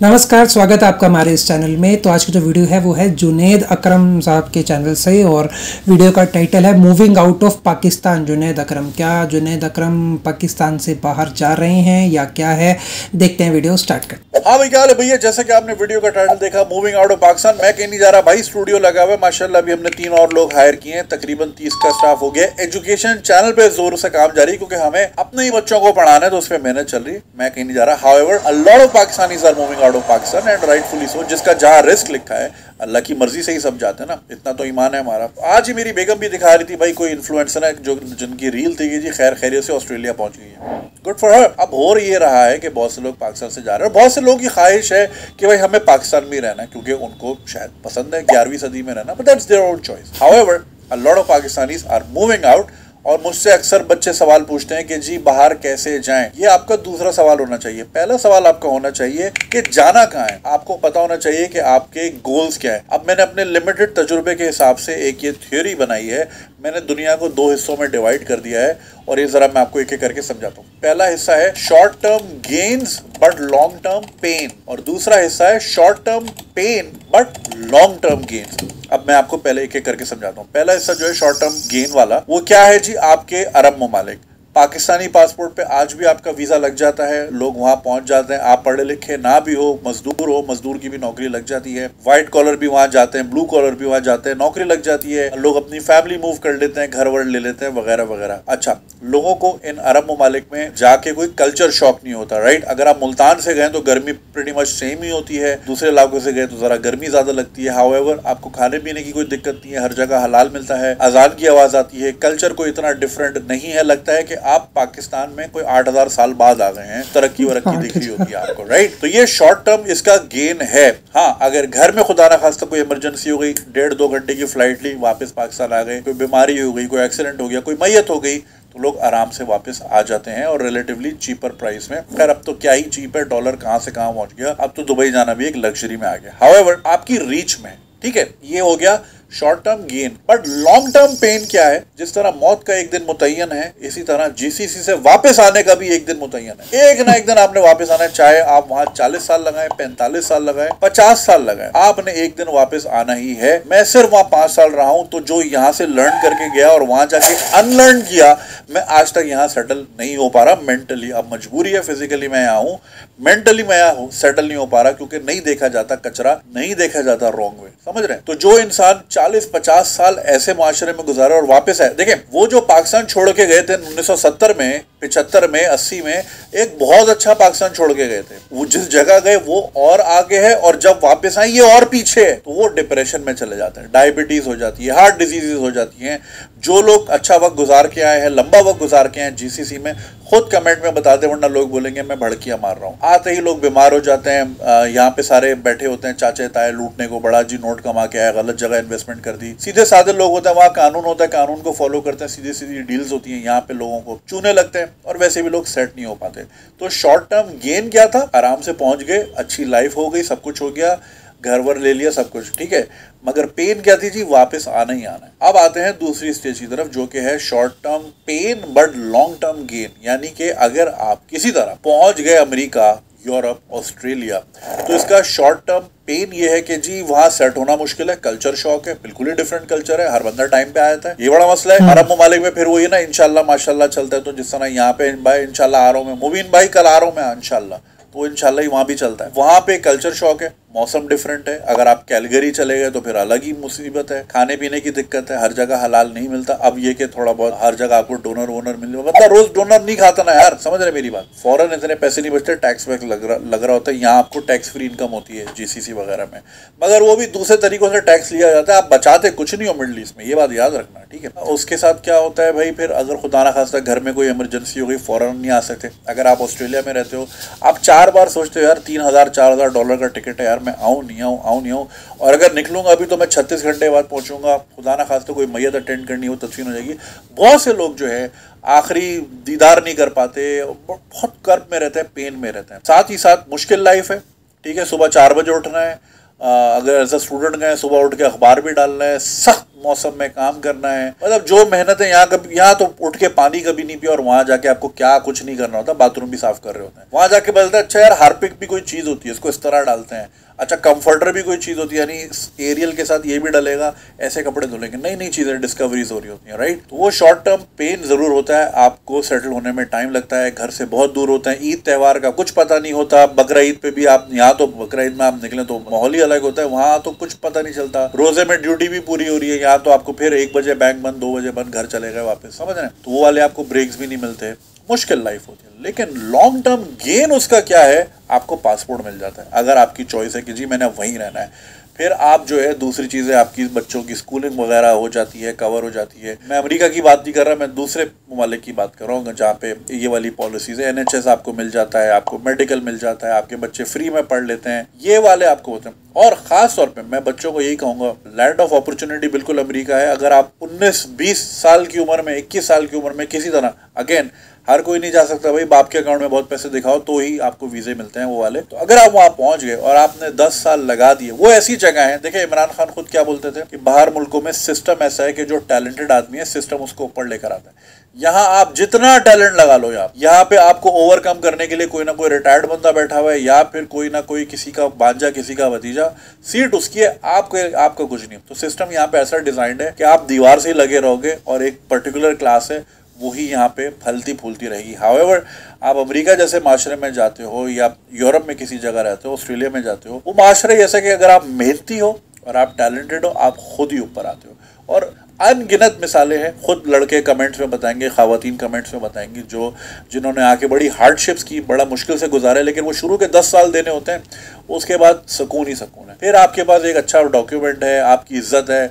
नमस्कार, स्वागत है आपका हमारे इस चैनल में। तो आज की जो वीडियो है वो है जुनेद अकरम साहब के चैनल से और वीडियो का टाइटल है moving out of Pakistan. Junaid Akram, क्या जुनेद अकरम पाकिस्तान से बाहर जा रहे हैं या क्या है? देखते हैं वीडियो स्टार्ट कर हाँ। भाई, क्या है? भैया, जैसे कि आपने वीडियो का टाइटल देखा, मूविंग आउट ऑफ़ पाकिस्तान, मैं कहीं नहीं जा रहा। भाई स्टूडियो लगा हुआ है, माशाल्लाह, अभी हमने तीन और लोग हायर किए हैं। तकरीबन तीस का स्टाफ हो गया एजुकेशन चैनल पे ज़ोर से काम जारी, क्योंकि हमें अपने ही बच्चों को पढ़ाना है तो उस पर मेहनत चल रही मैं कहीं नहीं जा रहा। How a lot of Pakistani are moving out of Pakistan and rightfully so जिसका जहाँ रिस्क लिखा है, अल्लाह की मर्ज़ी से ही सब जाते हैं ना। इतना तो ईमान है हमारा। आज ही मेरी बेगम भी दिखा रही थी, भाई कोई इन्फ्लुएंसर है जो जिनकी रील थी जी खैर खैरियत से ऑस्ट्रेलिया पहुँच गई है। गुड फॉर हर अब हो ये रहा है कि बहुत से लोग पाकिस्तान से जा रहे हैं बहुत से लोगों की ख्वाहिश है कि भाई हमें पाकिस्तान में रहना है, क्योंकि उनको शायद पसंद है ग्यारहवीं सदी में रहना but that's their own choice however a lot of Pakistanis are moving out और मुझसे अक्सर बच्चे सवाल पूछते हैं कि जी, बाहर कैसे जाएँ? ये आपका दूसरा सवाल होना चाहिए। पहला सवाल आपका होना चाहिए कि जाना कहाँ है? आपको पता होना चाहिए कि आपके गोल्स क्या है। अब मैंने अपने लिमिटेड तजुर्बे के हिसाब से एक ये थ्योरी बनाई है। मैंने दुनिया को दो हिस्सों में डिवाइड कर दिया है। और ये जरा मैं आपको एक एक करके समझाता हूँ। पहला हिस्सा है short term gains but long term pain और दूसरा हिस्सा है short term pain but long term gains अब मैं आपको पहले एक एक करके समझाता हूँ। पहला हिस्सा जो है शॉर्ट टर्म गेन वाला, वो क्या है जी? आपके अरब ममालिक। पाकिस्तानी पासपोर्ट पे आज भी आपका वीज़ा लग जाता है। लोग वहाँ पहुँच जाते हैं। आप पढ़े लिखे ना भी हो, मजदूर हो, मजदूर की भी नौकरी लग जाती है। व्हाइट कॉलर भी वहाँ जाते हैं ब्लू कॉलर भी वहाँ जाते हैं। नौकरी लग जाती है। लोग अपनी फैमिली मूव कर लेते हैं घर वर ले लेते हैं, वगैरह वगैरह। अच्छा लोगों को इन अरब ममालिक में जाके कोई कल्चर शॉक नहीं होता राइट अगर आप मुल्तान से गए तो गर्मी प्रीटी मच सेम ही होती है। दूसरे इलाकों से गए तो जरा गर्मी ज़्यादा लगती है। हाउएवर आपको खाने पीने की कोई दिक्कत नहीं है। हर जगह हलाल मिलता है। अजान की आवाज़ आती है। कल्चर को इतना डिफरेंट नहीं है। लगता है कि आप पाकिस्तान में कोई आठ हज़ार साल बाद आ गए हैं तरक्की वरक्की दिख रही होगी आपको राइट तो ये शॉर्ट टर्म इसका गेन है। हाँ अगर घर में खुदा ना खास कोई इमरजेंसी हो गई डेढ़ दो घंटे की फ़्लाइट ली वापस पाकिस्तान आ गए कोई बीमारी हो गई कोई एक्सीडेंट हो गया कोई मैयत हो गई तो लोग आराम से वापस आ जाते हैं और रिलेटिवली चीपर प्राइस में। खैर अब तो क्या ही चीप है डॉलर कहाँ से कहाँ पहुँच गया अब तो दुबई जाना भी एक लग्जरी में आ गया। हाउएवर आपकी रीच में ठीक है ये हो गया short term gain but long term pain क्या है? जिस तरह मौत का एक दिन मुतयन है, इसी तरह जीसीसी से वापस आने का भी एक दिन मुतयन है। एक ना एक दिन आपने वापस आना है, चाहे आप वहाँ चालीस साल लगाए, पैंतालीस साल लगाए, पचास साल लगाए, आपने एक दिन वापस आना ही है। मैं सिर्फ़ वहाँ पाँच साल रहा हूँ तो जो यहाँ से लर्न करके गया और वहाँ जाके अनलर्न किया, मैं आज तक यहाँ सेटल नहीं हो पा रहा। मेंटली अब मजबूरी है फिजिकली मैं यहाँ हूँ। मेंटली मैं यहाँ सेटल नहीं हो पा रहा, क्योंकि नहीं देखा जाता कचरा, नहीं देखा जाता रॉन्ग वे समझ रहे हैं? तो जो इंसान चालीस पचास साल ऐसे माशरे में गुजारा और वापस आए। देखें, वो जो पाकिस्तान छोड़ के गए थे 1970 में, पिछहत्तर में, अस्सी में, एक बहुत अच्छा पाकिस्तान छोड़ के गए थे। वो जिस जगह गए, वो और आगे है और जब वापस आए, ये और पीछे है। तो वो डिप्रेशन में चले जाते हैं डायबिटीज़ हो जाती है हार्ट डिजीजेज हो जाती हैं। जो लोग अच्छा वक्त गुजार के आए हैं, लंबा वक्त गुजार के आए हैं जीसीसी में खुद कमेंट में बता बताते वरना लोग बोलेंगे, मैं भड़किया मार रहा हूँ। आते ही लोग बीमार हो जाते हैं। यहाँ पे सारे बैठे होते हैं, चाचे ताए लूटने को, बड़ा जी नोट कमा के आया, गलत जगह इन्वेस्टमेंट कर दी। सीधे साधे लोग होते हैं, वहाँ कानून होता है, कानून को फॉलो करते हैं सीधी सीधी डील्स होती हैं यहाँ पे लोगों को, चूने लगते हैं, और वैसे भी लोग सेट नहीं हो पाते। तो शॉर्ट टर्म गेन क्या था? आराम से पहुँच गए, अच्छी लाइफ हो गई, सब कुछ हो गया। घर वर ले लिया सब कुछ, ठीक है? मगर पेन क्या थी जी? वापस आना ही आना है। अब आते हैं दूसरी स्टेज की तरफ़, जो कि है short term pain but long term gain यानी कि अगर आप किसी तरह पहुँच गए अमेरिका, यूरोप, ऑस्ट्रेलिया तो इसका शॉर्ट टर्म पेन ये है कि जी, वहाँ सेट होना मुश्किल है कल्चर शॉक है, बिल्कुल ही डिफरेंट कल्चर है, हर बंदा टाइम पे आया था। ये बड़ा मसला है, अरब ममालिक में फिर वही ना इनशाला माशाला चलता है तो जिस तरह यहाँ पे भाई इनशाला आ रहा हूँ मैं, मुबीन भाई, कल आ रहा हूँ मैं इनशाला तो इनशाला वहाँ भी चलता है। वहाँ पे कल्चर शॉक है मौसम डिफरेंट है। अगर आप कैलगरी चले गए तो फिर अलग ही मुसीबत है। खाने पीने की दिक्कत है। हर जगह हलाल नहीं मिलता। अब ये कि थोड़ा बहुत हर जगह आपको डोनर वोनर मिल बंदा रोज डोनर नहीं खाता ना यार। समझ रहे मेरी बात? फॉरन इतने पैसे नहीं बचते। टैक्स वैक्स लग रहा लग रहा होता है। यहाँ आपको टैक्स फ्री इनकम होती है जीसीसी वगैरह में। मगर वो भी दूसरे तरीकों से टैक्स लिया जाता है। आप बचाते कुछ नहीं हो मिडल ईस्ट में। ये बात याद रखना, ठीक है? उसके साथ क्या होता है भाई? फिर अगर खुदा ना खासा घर में कोई इमरजेंसी हो गई फॉरन नहीं आ सकते। अगर आप ऑस्ट्रेलिया में रहते हो, आप चार बार सोचते हो, यार, तीन हज़ार, चार हज़ार डॉलर का टिकट है यार। मैं आऊँ, नहीं आऊँ आऊँ, नहीं आऊँ। और अगर निकलूँगा अभी तो मैं छत्तीस घंटे बाद पहुंचूँगा। खुदा ना खास तो कोई मैयत अटेंड करनी हो तदफीन हो जाएगी। बहुत से लोग जो है, आखिरी दीदार नहीं कर पाते बहुत कर्ब में रहते हैं पेन में रहते हैं। साथ ही साथ मुश्किल लाइफ है, ठीक है? सुबह चार बजे उठना है। अगर एज अ स्टूडेंट गए, सुबह उठ के अखबार भी डालना है, सख्त मौसम में काम करना है। मतलब जो मेहनत है यहाँ कभी यहाँ तो उठ के पानी कभी नहीं पिया, और वहाँ जाके आपको क्या कुछ नहीं करना होता, बाथरूम भी साफ़ कर रहे होते हैं। वहाँ जाके बोलते हैं अच्छा यार, हार्पिक भी कोई चीज़ होती है, इसको इस तरह डालते हैं। अच्छा कंफर्टर भी कोई चीज़ होती है, यानी एरियल के साथ ये भी डलेगा, ऐसे कपड़े धुलेंगे। नई नई चीज़ें डिस्कवरीज हो रही होती हैं राइट तो वो शॉर्ट टर्म पेन ज़रूर होता है, आपको सेटल होने में टाइम लगता है, घर से बहुत दूर होता है, ईद त्यौहार का कुछ पता नहीं होता, बकरा ईद पे भी आप यहाँ तो बकरा ईद में आप निकले तो माहौल ही अलग होता है, वहाँ तो कुछ पता नहीं चलता। रोज़े में ड्यूटी भी पूरी हो रही है यहाँ तो आपको फिर एक बजे बैंक बंद, दो बजे बंद, घर चले गए वापस, समझ रहे तो वो वाले आपको ब्रेक्स भी नहीं मिलते। मुश्किल लाइफ होती है। लेकिन लॉन्ग टर्म गेन उसका क्या है? आपको पासपोर्ट मिल जाता है। अगर आपकी चॉइस है कि जी मैंने वहीं रहना है, फिर आप जो है दूसरी चीज़ें, आपकी बच्चों की स्कूलिंग वगैरह हो जाती है कवर हो जाती है। मैं अमेरिका की बात नहीं कर रहा, मैं दूसरे ममालिक की बात कर रहा हूँ, जहाँ पे ये वाली पॉलिसीज़ है। एनएचएस आपको मिल जाता है, आपको मेडिकल मिल जाता है, आपके बच्चे फ्री में पढ़ लेते हैं। ये वाले आपको होते हैं। और ख़ास तौर पे मैं बच्चों को यही कहूँगा लैंड ऑफ़ अपॉर्चुनिटी बिल्कुल अमेरिका है। अगर आप उन्नीस, बीस साल की उम्र में, इक्कीस साल की उम्र में किसी तरह अगेन हर कोई नहीं जा सकता भाई, बाप के अकाउंट में बहुत पैसे दिखाओ तो ही आपको वीजे मिलते हैं वो वाले। तो अगर आप वहाँ पहुँच गए और आपने 10 साल लगा दिए, वो ऐसी जगह है, देखिए इमरान खान खुद क्या बोलते थे कि बाहर मुल्कों में सिस्टम ऐसा है कि जो टैलेंटेड आदमी है सिस्टम उसको ऊपर लेकर आता है। यहाँ आप जितना टैलेंट लगा लो यहाँ यहाँ पे आपको ओवरकम करने के लिए कोई ना कोई रिटायर्ड बंदा बैठा हुआ है, या फिर कोई ना कोई किसी का बांझा किसी का भतीजा सीट उसकी है, आपके, आपका कुछ नहीं। तो सिस्टम यहाँ पे ऐसा डिजाइंड है कि आप दीवार से ही लगे रहोगे और एक पर्टिकुलर क्लास है वही यहाँ पे फलती फूलती रहेगी। हावेवर आप अमेरिका जैसे माशरे में जाते हो या यूरोप में किसी जगह रहते हो, ऑस्ट्रेलिया में जाते हो, वो माशरे जैसे कि अगर आप मेहनती हो और आप टैलेंटेड हो, आप खुद ही ऊपर आते हो। और अनगिनत मिसालें हैं, खुद लड़के कमेंट्स में बताएँगे खातन कमेंट्स में बताएँगी, जो जिन्होंने आके बड़ी हार्डशिप्स की, बड़ा मुश्किल से गुजारे, लेकिन वो शुरू के दस साल देने होते हैं, उसके बाद सुकून ही सुकून है। फिर आपके पास एक अच्छा डॉक्यूमेंट है, आपकी इज़्ज़त है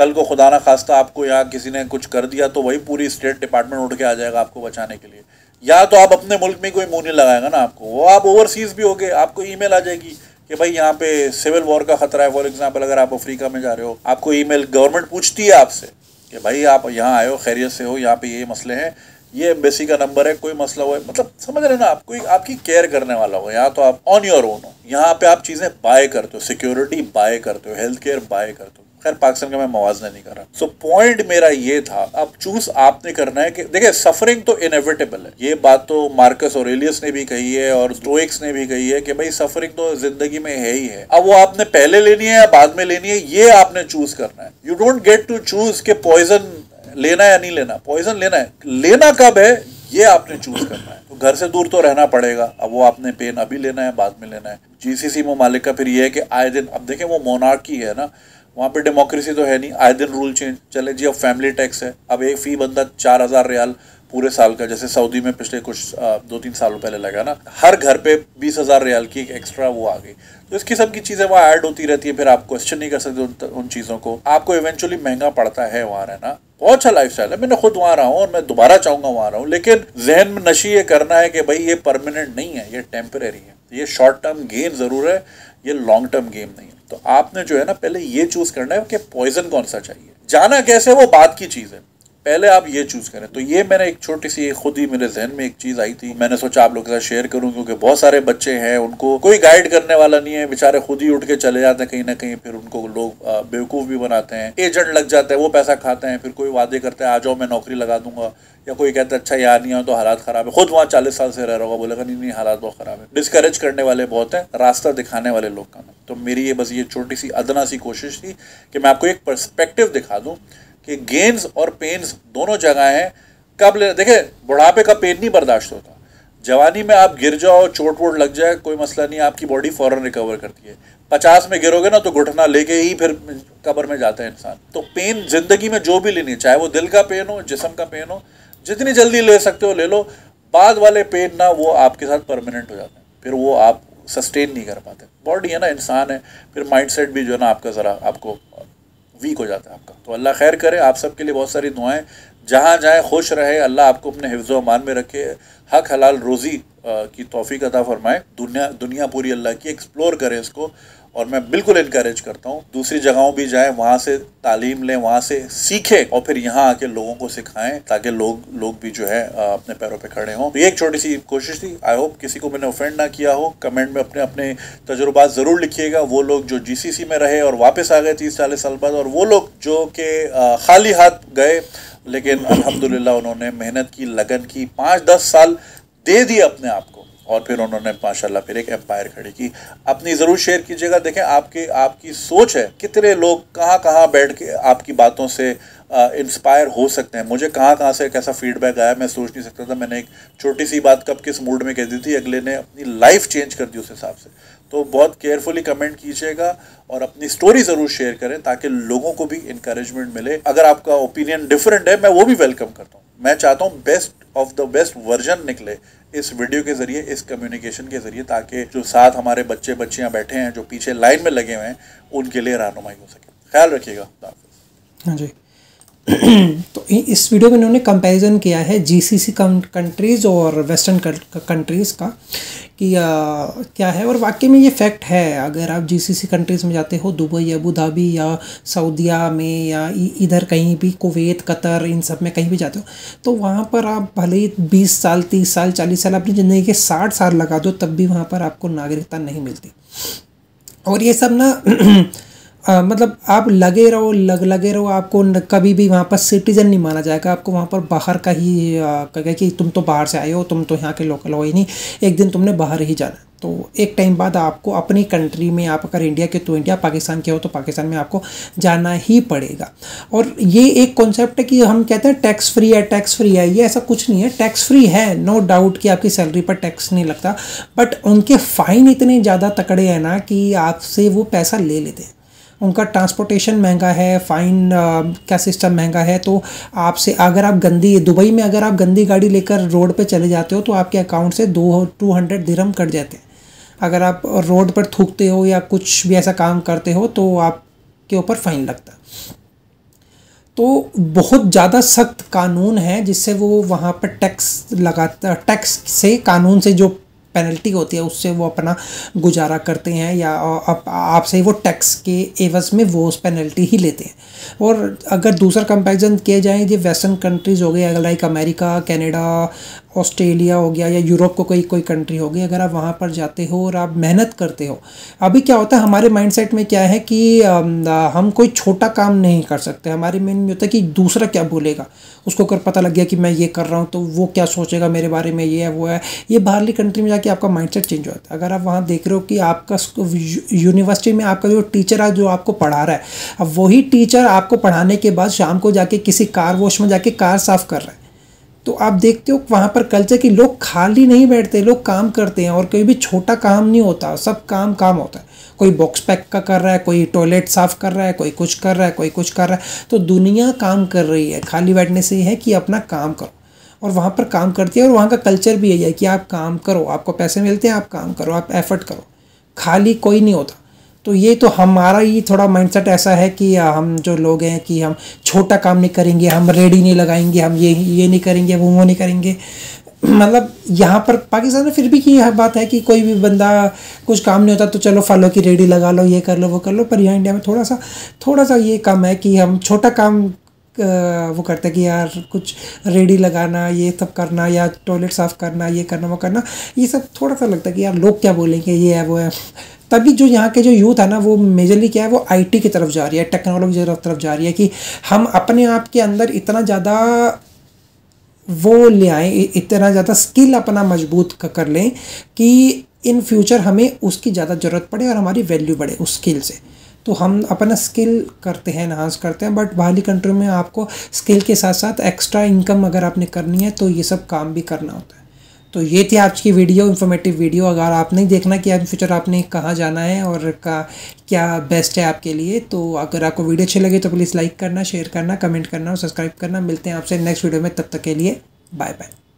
कल को खुदा ना खास्ता आपको यहाँ किसी ने कुछ कर दिया तो वही पूरी स्टेट डिपार्टमेंट उठ के आ जाएगा आपको बचाने के लिए। या तो आप अपने मुल्क में कोई मुँह नहीं लगाएगा ना आपको। वो आप ओवरसीज भी हो गए आपको ईमेल आ जाएगी कि भाई यहाँ पे सिविल वॉर का खतरा है। फॉर एग्ज़ाम्पल अगर आप अफ्रीका में जा रहे हो, आपको ईमेल गवर्नमेंट पूछती है आपसे कि भाई आप यहाँ आए हो, खैरियत से हो, यहाँ पे ये मसले हैं। ये एम्बेसी का नंबर है, कोई मसला हुआ है। मतलब समझ रहे ना आप, कोई आपकी केयर करने वाला हो यहाँ तो आप ऑन योर ओन हो। यहाँ पे आप चीज़ें बाय करते हो सिक्योरिटी बाय करते हो हेल्थ केयर बाय करते हो। खैर पाकिस्तान का मैं मुआवजा नहीं कर रहा। सो so, पॉइंट मेरा ये था अब चूज़ आपने करना है कि देखिए सफरिंग तो इनएविटेबल है। ये बात तो मार्कस और ने भी कही है और स्टोइक्स ने भी कही है कि भाई सफरिंग तो ज़िंदगी में है ही है। अब वो आपने पहले लेनी है या बाद में लेनी है ये आपने चूज़ करना है। You don't get to choose के पॉइजन लेना या नहीं लेना। पॉइजन लेना है। लेना कब है ये आपने चूज़ करना है। तो घर से दूर तो रहना पड़ेगा। अब वो आपने पेन अभी लेना है बाद में लेना है। जीसीसी ममालिक का फिर ये है कि आए दिन अब देखें वो मोनार्की है ना। वहाँ पे डेमोक्रेसी तो है नहीं आए दिन रूल चेंज चले जी अब फैमिली टैक्स है अब एक फ़ी बंदा चार हज़ार रियाल पूरे साल का जैसे सऊदी में पिछले कुछ दो तीन सालों पहले लगा ना हर घर पे बीस हज़ार रियाल की एक एक्स्ट्रा वो आ गई। तो इस किस्म की चीज़ें वहाँ ऐड होती रहती है फिर आप क्वेश्चन नहीं कर सकते उन, उन चीज़ों को। आपको इवेंचुअली महँगा पड़ता है वहाँ रहना। बहुत अच्छा लाइफ है मैंने खुद वहाँ रहा हूँ और मैं दोबारा चाहूँगा वहाँ रहूँ लेकिन जहन में नशी ये करना है कि भाई ये परमानेंट नहीं है ये टेम्परेरी है। ये शॉर्ट टर्म गेम ज़रूर है ये लॉन्ग टर्म गेम नहीं है। तो आपने जो है ना पहले ये चूज़ करना है कि पॉइजन कौन सा चाहिए। जाना कैसे वो बात की चीज़ है। पहले आप ये चूज़ करें। तो ये मैंने एक छोटी सी खुद ही मेरे जहन में एक चीज़ आई थी। मैंने सोचा आप लोग के साथ शेयर करूँ, क्योंकि बहुत सारे बच्चे हैं, उनको कोई गाइड करने वाला नहीं है। बेचारे खुद ही उठ के चले जाते हैं कहीं ना कहीं, फिर उनको लोग बेवकूफ़ भी बनाते हैं। एजेंट लग जाते हैं, वो पैसा खाते हैं, फिर कोई वादे करते हैं, आ जाओ मैं नौकरी लगा दूँगा। या कोई कहता है अच्छा यार नहीं हो तो हालात खराब है। खुद वहाँ चालीस साल से रह रहा होगा, बोलेगा, नहीं नहीं, हालात बहुत खराब है। डिस्करेज करने वाले बहुत हैं, रास्ता दिखाने वाले लोग का तो मेरी ये बस ये छोटी सी, अदना सी कोशिश थी कि मैं आपको एक परस्पेक्टिव दिखा दूँ कि गेन्स और पेन्स दोनों जगह हैं। कब ले, देखे, बुढ़ापे का पेन नहीं बर्दाश्त होता। जवानी में आप गिर जाओ, चोट वोट लग जाए, कोई मसला नहीं, आपकी बॉडी फ़ौरन रिकवर करती है। पचास में गिरोगे ना तो घुटना लेके ही फिर कबर में जाता है इंसान। तो पेन ज़िंदगी में जो भी लेनी चाहे वो दिल का पेन हो, जिसम का पेन हो, जितनी जल्दी ले सकते हो, ले लो। बाद वाले पेन ना, वो आपके साथ परमानेंट हो जाते हैं। फिर वो आप सस्टेन नहीं कर पाते। बॉडी है ना, इंसान है। फिर माइंड भी जो है ना, आपका ज़रा आपको वीक हो जाता है आपका। तो अल्लाह खैर करे, आप सबके लिए बहुत सारी दुआएँ। जहाँ जाए, खुश रहे, अल्लाह आपको अपने हिफ्ज़ अमान में रखे, हक, हलाल, रोज़ी की तोफ़ी अदा फरमाए। दुनिया दुनिया पूरी अल्लाह की एक्सप्लोर करें इसको। और मैं बिल्कुल इनक्रेज करता हूँ, दूसरी जगहों भी जाएँ, वहाँ से तालीम लें, वहाँ से सीखें और फिर यहाँ आके लोगों को सिखाएँ ताकि लोग लोग भी जो है अपने पैरों पे खड़े हों। तो ये एक छोटी सी कोशिश थी। आई होप किसी को मैंने ऑफेंड ना किया हो। कमेंट में अपने अपने तजुर्बात ज़रूर लिखिएगा। वो लोग जो जीसीसी में रहे और वापस आ गए तीस चालीस साल बाद और वो लोग जो के खाली हाथ गए, लेकिन अल्हम्दुलिल्लाह उन्होंने मेहनत की, लगन की पाँच दस साल दे दिए अपने आप को। और फिर उन्होंने, माशाल्लाह, फिर एक एम्पायर खड़ी की। अपनी ज़रूर शेयर कीजिएगा। देखें, आपके, आपकी सोच है, कितने लोग कहाँ कहाँ बैठ के आपकी बातों से इंस्पायर हो सकते हैं। मुझे कहाँ कहाँ से कैसा फीडबैक आया, मैं सोच नहीं सकता था। मैंने एक छोटी सी बात कब किस मूड में कह दी थी, अगले ने अपनी लाइफ चेंज कर दी उस हिसाब से। तो बहुत केयरफुली कमेंट कीजिएगा और अपनी स्टोरी ज़रूर शेयर करें, ताकि लोगों को भी इंकरेजमेंट मिले। अगर आपका ओपिनियन डिफरेंट है, मैं वो भी वेलकम करता हूँ। मैं चाहता हूँ best of the best version निकले इस वीडियो के ज़रिए, इस कम्युनिकेशन के ज़रिए, ताकि जो साथ हमारे बच्चे बच्चियाँ बैठे हैं, जो पीछे लाइन में लगे हुए हैं, उनके लिए रहनुमाई हो सके। ख्याल रखिएगा। हाँ जी। तो इस वीडियो में इन्होंने कंपैरिजन किया है जीसीसी कंट्रीज़ और वेस्टर्न कंट्रीज़ का कि आ, क्या है। और वाकई में ये फैक्ट है अगर आप जीसीसी कंट्रीज़ में जाते हो दुबई अबू धाबी या सऊदिया में या इधर कहीं भी कुवैत कतर इन सब में कहीं भी जाते हो तो वहाँ पर आप भले ही बीस साल तीस साल चालीस साल अपनी ज़िंदगी के साठ साल लगा दो तब भी वहाँ पर आपको नागरिकता नहीं मिलती। और ये सब ना आ, मतलब आप लगे रहो लग लगे रहो आपको कभी भी वहाँ पर सिटीज़न नहीं माना जाएगा। आपको वहाँ पर बाहर का ही कहे कि तुम तो बाहर से आए हो तुम तो यहाँ के लोकल हो ही नहीं। एक दिन तुमने बाहर ही जाना। तो एक टाइम बाद आपको अपनी कंट्री में आप अगर इंडिया के तो इंडिया पाकिस्तान के हो तो पाकिस्तान में आपको जाना ही पड़ेगा। और ये एक कॉन्सेप्ट है कि हम कहते हैं टैक्स फ्री है टैक्स फ्री है। ये ऐसा कुछ नहीं है। टैक्स फ्री है नो डाउट कि आपकी सैलरी पर टैक्स नहीं लगता। बट उनके फ़ाइन इतने ज़्यादा तकड़े हैं ना कि आपसे वो पैसा ले लेते हैं। उनका ट्रांसपोर्टेशन महँगा है फ़ाइन का सिस्टम महँगा है तो आपसे अगर आप गंदी, दुबई में अगर आप गंदी गाड़ी लेकर रोड पे चले जाते हो तो आपके अकाउंट से दो टू हंड्रेड दिरम कट जाते हैं। अगर आप रोड पर थूकते हो या कुछ भी ऐसा काम करते हो तो आपके ऊपर फ़ाइन लगता तो बहुत ज़्यादा सख्त कानून है, जिससे वो वहाँ पर टैक्स लगाता टैक्स से, कानून से जो पेनल्टी होती है, उससे वो अपना गुजारा करते हैं या आपसे वो टैक्स के एवज में वो उस पेनल्टी ही लेते हैं। और अगर दूसरा कंपैरिजन किया जाए, ये वेस्टर्न कंट्रीज़ हो गए लाइक अमेरिका, कनाडा ऑस्ट्रेलिया हो गया या यूरोप को कोई कोई कंट्री हो गई, अगर आप वहाँ पर जाते हो और आप मेहनत करते हो, अभी क्या होता है, हमारे माइंडसेट में क्या है कि हम कोई छोटा काम नहीं कर सकते। हमारे में होता है कि दूसरा क्या बोलेगा? उसको अगर पता लग गया कि मैं ये कर रहा हूँ तो वो क्या सोचेगा मेरे बारे में, ये है, वो है। ये बाहरली कंट्री में जाके आपका माइंडसेट चेंज हो जाता है। अगर आप वहाँ देख रहे हो कि आपका यूनिवर्सिटी में आपका जो टीचर है, जो आपको पढ़ा रहा है, अब वही टीचर आपको पढ़ाने के बाद शाम को जाके किसी कार वॉश में जाके कार साफ़ कर रहा है। तो आप देखते हो वहाँ पर कल्चर कि लोग खाली नहीं बैठते, लोग काम करते हैं और कोई भी छोटा काम नहीं होता, सब काम काम होता है। कोई बॉक्स पैक का कर रहा है, कोई टॉयलेट साफ़ कर रहा है, कोई कुछ कर रहा है, कोई कुछ कर रहा है। तो दुनिया काम कर रही है, खाली बैठने से ही है कि अपना काम करो। और वहाँ पर काम करती है और वहाँ का कल्चर भी यही है कि आप काम करो, आपको पैसे मिलते हैं, आप काम करो, आप एफर्ट करो। खाली कोई नहीं होता। तो ये तो हमारा ही थोड़ा माइंडसेट ऐसा है कि हम जो लोग हैं कि हम छोटा काम नहीं करेंगे, हम रेडी नहीं लगाएँगे, हम ये ये नहीं करेंगे, वो वो नहीं करेंगे। मतलब यहाँ पर पाकिस्तान में फिर भी की यह बात है कि कोई भी बंदा कुछ काम नहीं होता तो चलो फलों की रेडी लगा लो, ये कर लो, वो कर लो, पर यहाँ इंडिया में थोड़ा सा थोड़ा सा ये कम है कि हम छोटा काम वो करते हैं कि यार कुछ रेडी लगाना, ये सब करना या टॉयलेट साफ़ करना, ये करना, वो करना, ये सब थोड़ा सा लगता है कि यार लोग क्या बोलेंगे, ये है, वो है। तभी जो यहाँ के जो यूथ है ना, वो मेजरली क्या है, वो आईटी की तरफ़ जा रही है टेक्नोलॉजी की तरफ़ जा रही है कि हम अपने आप के अंदर इतना ज़्यादा वो ले आए इतना ज़्यादा स्किल अपना मज़बूत कर लें कि इन फ्यूचर हमें उसकी ज़्यादा ज़रूरत पड़े और हमारी वैल्यू बढ़े उस स्किल से। तो हम अपना स्किल करते हैं इन्हांस करते हैं बट बाहरी कंट्री में आपको स्किल के साथ साथ एक्स्ट्रा इनकम अगर आपने करनी है तो ये सब काम भी करना होता है। तो ये थी आज की वीडियो इन्फॉर्मेटिव वीडियो अगर आपने देखना कि इन फ्यूचर आपने कहाँ जाना है और का, क्या बेस्ट है आपके लिए तो अगर आपको वीडियो अच्छी लगे तो प्लीज़ लाइक करना शेयर करना कमेंट करना और सब्सक्राइब करना। मिलते हैं आपसे नेक्स्ट वीडियो में, तब तक के लिए बाय बाय